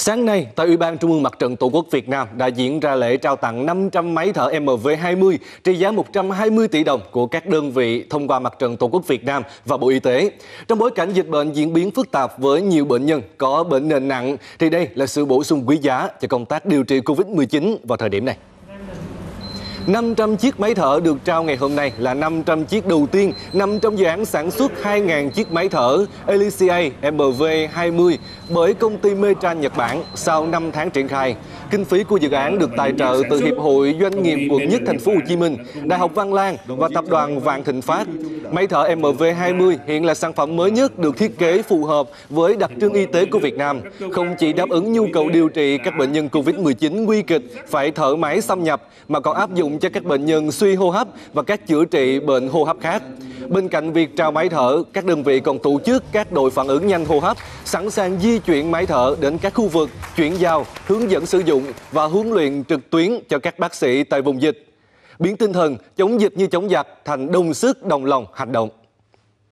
Sáng nay, tại Ủy ban Trung ương Mặt trận Tổ quốc Việt Nam đã diễn ra lễ trao tặng 500 máy thở MV20 trị giá 120 tỷ đồng của các đơn vị thông qua Mặt trận Tổ quốc Việt Nam và Bộ Y tế. Trong bối cảnh dịch bệnh diễn biến phức tạp với nhiều bệnh nhân có bệnh nền nặng, thì đây là sự bổ sung quý giá cho công tác điều trị COVID-19 vào thời điểm này. 500 chiếc máy thở được trao ngày hôm nay là 500 chiếc đầu tiên nằm trong dự án sản xuất 2.000 chiếc máy thở Elysia MV20 bởi công ty Metran Nhật Bản sau 5 tháng triển khai. Kinh phí của dự án được tài trợ từ Hiệp hội Doanh nghiệp quận nhất thành phố Hồ Chí Minh, Đại học Văn Lang và tập đoàn Vạn Thịnh Phát. Máy thở MV20 hiện là sản phẩm mới nhất được thiết kế phù hợp với đặc trưng y tế của Việt Nam, không chỉ đáp ứng nhu cầu điều trị các bệnh nhân COVID-19 nguy kịch phải thở máy xâm nhập mà còn áp dụng cho các bệnh nhân suy hô hấp và các chữa trị bệnh hô hấp khác. Bên cạnh việc trao máy thở, các đơn vị còn tổ chức các đội phản ứng nhanh hô hấp, sẵn sàng di chuyển máy thở đến các khu vực, chuyển giao, hướng dẫn sử dụng và huấn luyện trực tuyến cho các bác sĩ tại vùng dịch. Biến tinh thần chống dịch như chống giặc thành đồng sức đồng lòng hành động.